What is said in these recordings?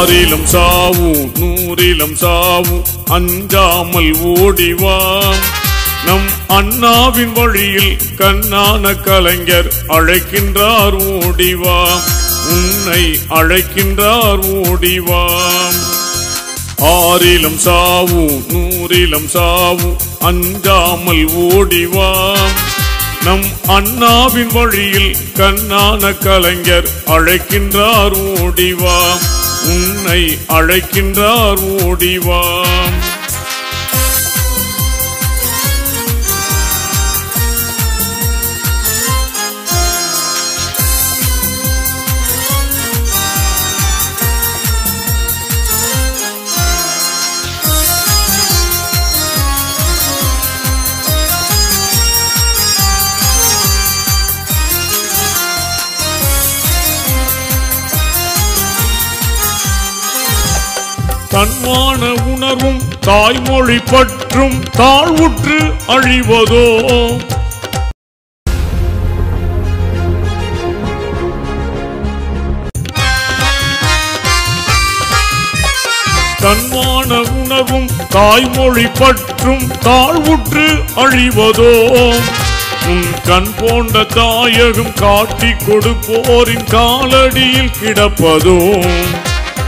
ஆறிலும் சாவும் நூறிலும் சாவும் அஞ்சாமல் ஓடிவாம் நம் அண்ணாவின் வழியில் கண்ணான கலைஞர் அழைக்கின்றார் ஓடிவாம் உன்னை அழைக்கின்றார் ஓடிவாம் ஆறிலும் சாவும் நூறிலும் சாவும் அஞ்சாமல் ஓடிவாம் நம் அண்ணாவின் வழியில் கண்ணான கலைஞர் அழைக்கின்றார் ஓடிவாம் உன்னை அழைக்கின்றார் ஓடிவான் தன்மான உணர்வும் தாய்மொழி பற்றும் தாழ்வுற்று அழிவதோ? தன்மான உணர்வும் தாய்மொழி பற்றும் தாழ்வுற்று அழிவதோ? உன் கண் போன்ற தாயகம் காட்டிக் கொடுப்போரின் காலடியில் கிடப்பதோ?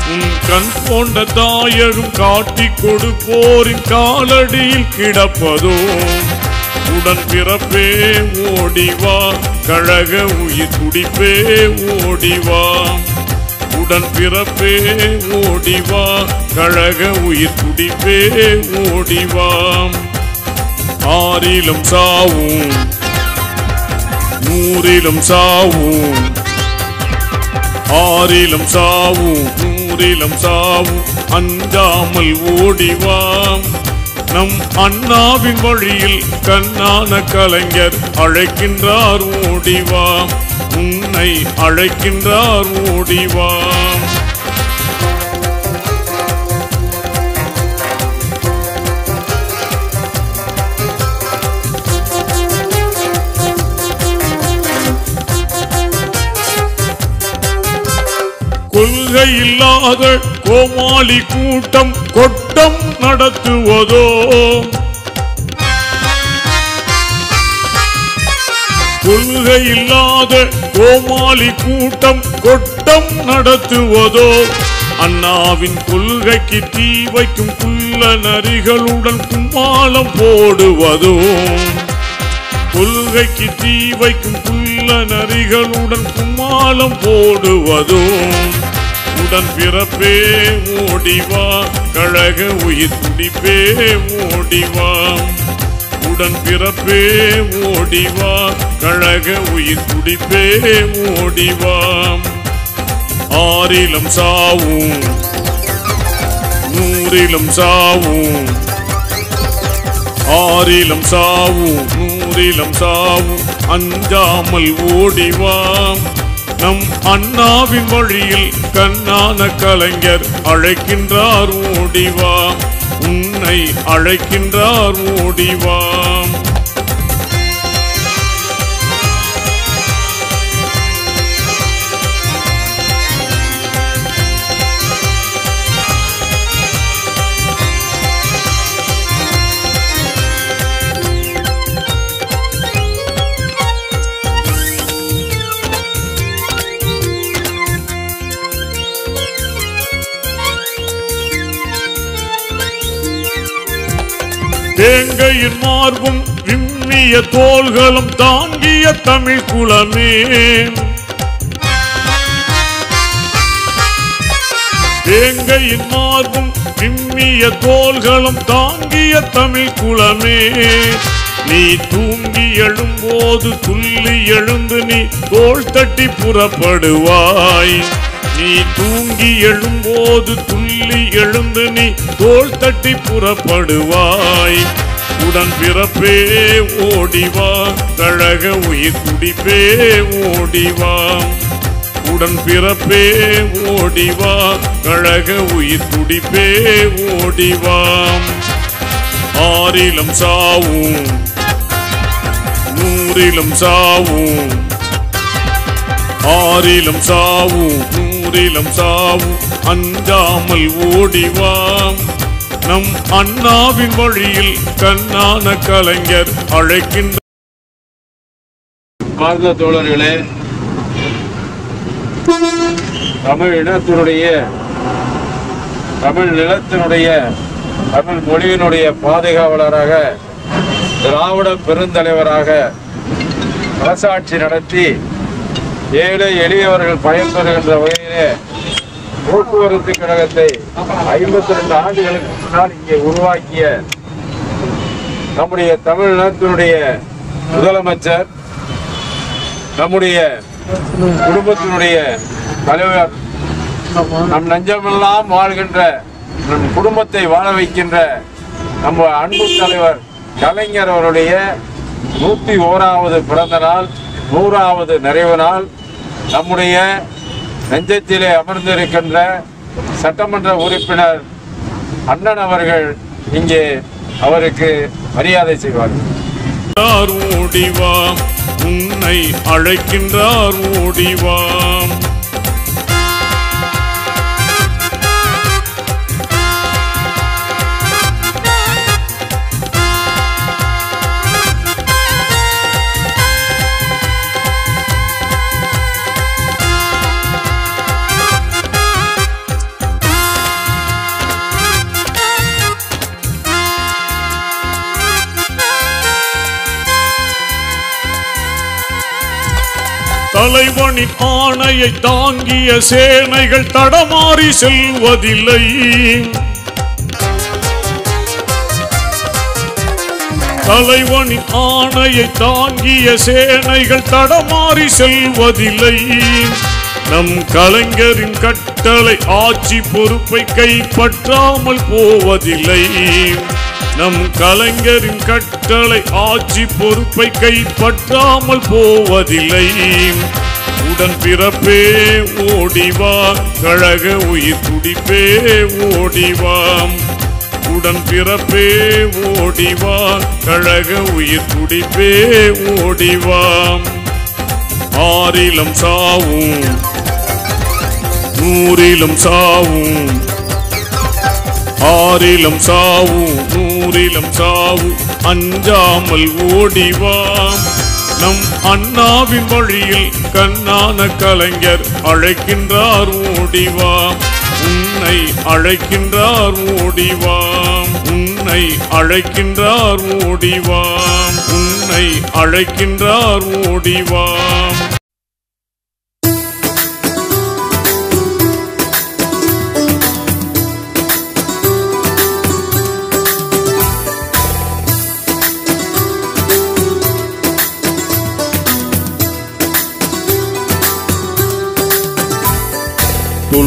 உன் கண் போன்ற தாயகம் காட்டி கொடுப்போரின் காலடியில் கிடப்பதோ? உடன் பிறப்பே ஓடிவா கழக உயிர் துடிப்பே ஓடிவா உடன் பிறப்பே ஓடிவா கழக உயிர் துடிப்பே ஓடிவாம் ஆறிலும் சாவும் நூறிலும் சாவும் ஆறிலும் சாவும் நூறிலும் சாவும் அஞ்சாமல் ஓடிவாம் நம் அண்ணாவின் வழியில் கண்ணான கலைஞர் அழைக்கின்றார் ஓடிவாம் உன்னை அழைக்கின்றார் ஓடிவாம் கொள்கை இல்லாத கோமாளி கூட்டம் கொட்டம் நடத்துவதோ? கொள்கை இல்லாத கோமாளி கூட்டம் கொட்டம் நடத்துவதோ? அண்ணாவின் கொள்கைக்கு தீ வைக்கும் புல்ல நரிகளுடன் கும்மாளம் போடுவதோ? கொள்கைக்கு தீ வைக்கும் புல்ல நரிகளுடன் கும்மாளம் போடுவதோ? உடன் பிறப்பே ஓடிவா கழக உயிர் துடிப்பே ஓடிவா உடன் பிறப்பே ஓடிவா கழக உயிர் துடிப்பே ஓடிவாம் ஆறிலும் சாவும் நூறிலும் சாவும். ஆறிலும் சாவும் நூறிலும் சாவும். அஞ்சாமல் ஓடிவாம் நம் அண்ணாவின் வழியில் கண்ணான கலைஞர் அழைக்கின்றார் ஓடிவாம் உன்னை அழைக்கின்றார் ஓடிவாம் தேங்கையின் மார்பும் விம்மிய தோள்களும் தாங்கிய தமிழ் குலமே. தேங்கையின் மார்பும் விம்மிய தோள்களும் தாங்கிய தமிழ் குலமே. நீ தூங்கி எழும்போது துள்ளி எழுந்து நீ தோள் தட்டி புறப்படுவாய். நீ தூங்கி எழும்போது துள்ளி எழுந்து நீ தோல் தட்டி புறப்படுவாய். உடன் பிறப்பே ஓடிவா கழக உயிர் துடிப்பே ஓடிவா உடன் பிறப்பே ஓடிவா கழக உயிர் துடிப்பே ஓடிவாம் ஆறிலும் சாவும் நூறிலும் சாவும் ஆறிலும் சாவும் போரிலும் சாவும் அஞ்சாமல் ஓடிவாம் நம் அண்ணாவின் வழியில் கண்ணான கலைஞர் அழைக்கின்ற பார்ந்த தோழர்களே தமிழ் இனத்தினுடைய தமிழ் நிலத்தினுடைய தமிழ் மொழியினுடைய பாதுகாவலராக திராவிட பெருந்தலைவராக அரசாட்சி நடத்தி ஏழை எளியவர்கள் பயன்பெறுகின்ற வகையிலே போக்குவரத்து கழகத்தை ஐம்பத்தி ரெண்டு ஆண்டுகளுக்கு முன்னால் இங்கே உருவாக்கிய நம்முடைய தமிழ்நாட்டினுடைய முதலமைச்சர் நம்முடைய குடும்பத்தினுடைய தலைவர் நம் நஞ்சமெல்லாம் வாழ்கின்ற நம் குடும்பத்தை வாழ வைக்கின்ற நம்ம அன்பு தலைவர் கலைஞர் அவருடைய நூத்தி ஓராவது பிறந்த நாள் நூறாவது நிறைவு நாள். நம்முடைய நெஞ்சத்திலே அமர்ந்திருக்கின்ற சட்டமன்ற உறுப்பினர் அண்ணன் அவர்கள் இங்கே அவருக்கு மரியாதை செய்வார்கள் அழைக்கின்றார் ஓடிவாம்? உன்னை அழைக்கின்றார் ஓடிவாம். தலைவனின் ஆணையை தாங்கிய சேனைகள் தடமாறி செல்வதில்லை. தலைவனின் ஆணையை தாங்கிய சேனைகள் தடமாறி செல்வதில்லை. நம் கலைஞரின் கட்டளை ஆட்சி பொறுப்பை கைப்பற்றாமல் போவதில்லை. நம் கலைஞரின் கட்டளை ஆட்சி பொறுப்பை கைப்பற்றாமல் போவதில்லை. உடன் பிறப்பே ஓடிவா கழக உயிர் துடிப்பே ஓடிவாம் உடன் பிறப்பே ஓடிவா கழக உயிர் துடிப்பே ஓடிவாம் ஆறிலும் சாவும் நூறிலும் சாவும் ஆறிலும் சாவும் நூறிலும் சாவு அஞ்சாமல் ஓடிவாம் நம் அண்ணாவின் வழியில் கண்ணான கலைஞர் அழைக்கின்றார் ஓடிவாம் உன்னை அழைக்கின்றார் ஓடிவாம் உன்னை அழைக்கின்றார் ஓடிவாம் உன்னை அழைக்கின்றார் ஓடிவாம்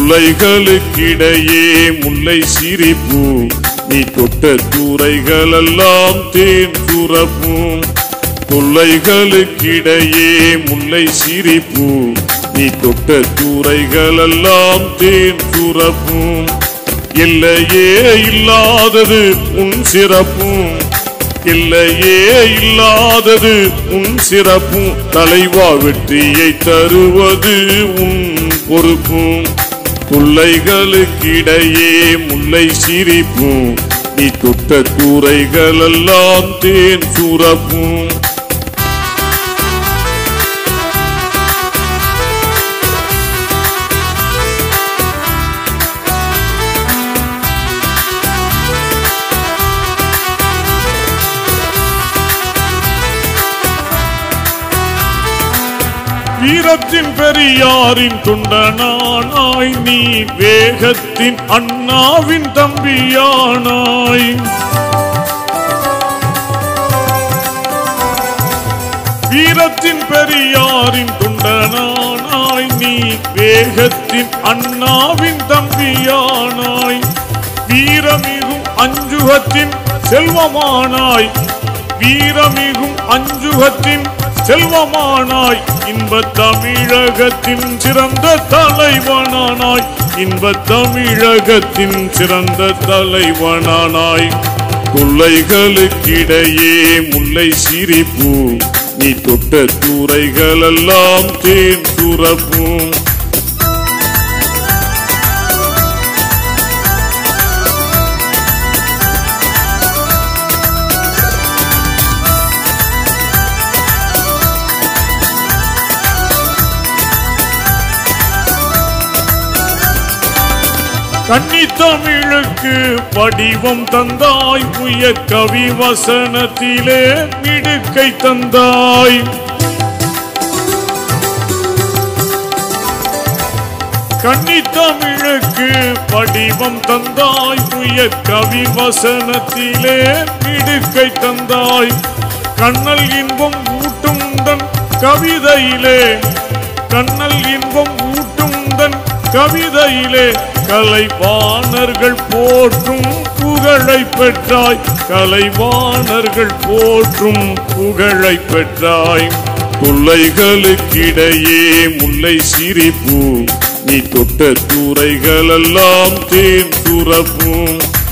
முல்லைகளுக்கிடையே முல்லை சிரிப்பு. நீ தொட்ட தூரைகளெல்லாம் தேன் துறப்பும் தொல்லைகளுக்கிடையே முல்லை சிரிப்பு. நீ தொட்ட தூரைகளெல்லாம் தேன் துறப்பும் இல்லையே இல்லாதது உன் சிறப்பும். இல்லையே இல்லாதது உன் சிறப்பும். தலைவா வெற்றியை தருவது உன் பொறுப்பும். தொல்லைகளுக்கிடையே முல்லை சிரிப்பும். நீ தொட்ட கூரைகளெல்லாம் தேன் சுரப்பும் வீரத்தின் பெரியாரின் துண்டனானாய் நீ வேகத்தின் அண்ணாவின் தம்பியானாய். வீரத்தின் பெரியாரின் துண்டனானாய் நீ வேகத்தின் அண்ணாவின் தம்பியானாய். வீரமிகும் அஞ்சுகத்தின் செல்வமானாய். வீரமிகும் அஞ்சுகத்தின் செல்வமானாய் இன்ப தமிழகத்தின் சிறந்த தலைவனானாய் இன்ப தமிழகத்தின் சிறந்த தலைவனானாய். தொல்லைகளுக்கிடையே முல்லை சிரிப்பு நீ தொட்ட தூரைகளெல்லாம் தேன் துறப்பும். கன்னி தமிழுக்கு வடிவம் தந்தாய் உய கவி வசனத்திலே மிடுக்கை தந்தாய். கன்னி தமிழுக்கு வடிவம் தந்தாய் உய கவி வசனத்திலே மிடுக்கை தந்தாய். கண்ணல் இன்பம் ஊட்டும் தன் கவிதையிலே கண்ணல் இன்பம் ஊட்டும் கவிதையிலே கலைவாணர்கள் போற்றும் புகழை பெற்றாய். கலைவாணர்கள் போற்றும் புகழை பெற்றாய். தொல்லைகளுக்கிடையே முல்லை சிரிப்பும். நீ தொட்ட தூரைகளெல்லாம் தேன் துறப்பும்.